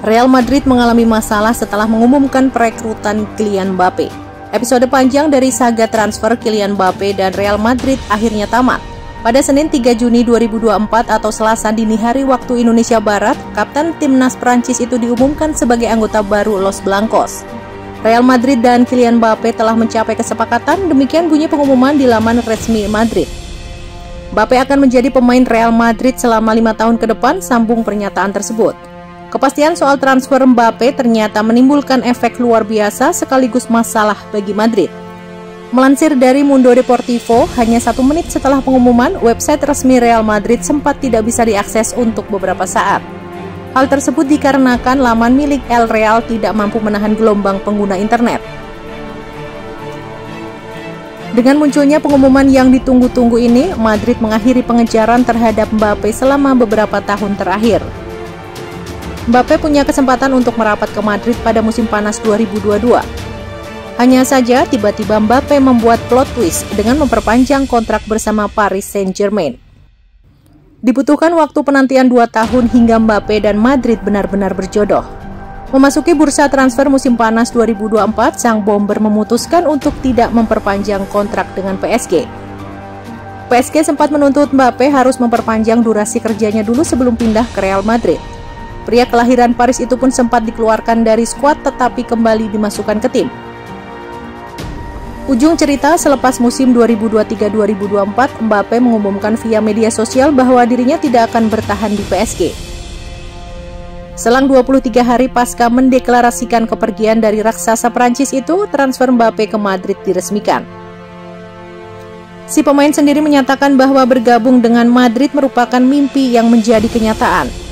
Real Madrid mengalami masalah setelah mengumumkan perekrutan Kylian Mbappe. Episode panjang dari saga transfer Kylian Mbappe dan Real Madrid akhirnya tamat. Pada Senin 3 Juni 2024 atau Selasa dini hari waktu Indonesia Barat, Kapten Timnas Prancis itu diumumkan sebagai anggota baru Los Blancos. Real Madrid dan Kylian Mbappe telah mencapai kesepakatan, demikian bunyi pengumuman di laman resmi Madrid. Mbappe akan menjadi pemain Real Madrid selama lima tahun ke depan, sambung pernyataan tersebut. Kepastian soal transfer Mbappe ternyata menimbulkan efek luar biasa sekaligus masalah bagi Madrid. Melansir dari Mundo Deportivo, hanya satu menit setelah pengumuman, website resmi Real Madrid sempat tidak bisa diakses untuk beberapa saat. Hal tersebut dikarenakan laman milik El Real tidak mampu menahan gelombang pengguna internet. Dengan munculnya pengumuman yang ditunggu-tunggu ini, Madrid mengakhiri pengejaran terhadap Mbappe selama beberapa tahun terakhir. Mbappe punya kesempatan untuk merapat ke Madrid pada musim panas 2022. Hanya saja, tiba-tiba Mbappe membuat plot twist dengan memperpanjang kontrak bersama Paris Saint-Germain. Dibutuhkan waktu penantian 2 tahun hingga Mbappe dan Madrid benar-benar berjodoh. Memasuki bursa transfer musim panas 2024, sang bomber memutuskan untuk tidak memperpanjang kontrak dengan PSG. PSG sempat menuntut Mbappe harus memperpanjang durasi kerjanya dulu sebelum pindah ke Real Madrid. Pria kelahiran Paris itu pun sempat dikeluarkan dari skuad tetapi kembali dimasukkan ke tim. Ujung cerita, selepas musim 2023-2024, Mbappe mengumumkan via media sosial bahwa dirinya tidak akan bertahan di PSG. Selang 23 hari pasca mendeklarasikan kepergian dari raksasa Prancis itu, transfer Mbappe ke Madrid diresmikan. Si pemain sendiri menyatakan bahwa bergabung dengan Madrid merupakan mimpi yang menjadi kenyataan.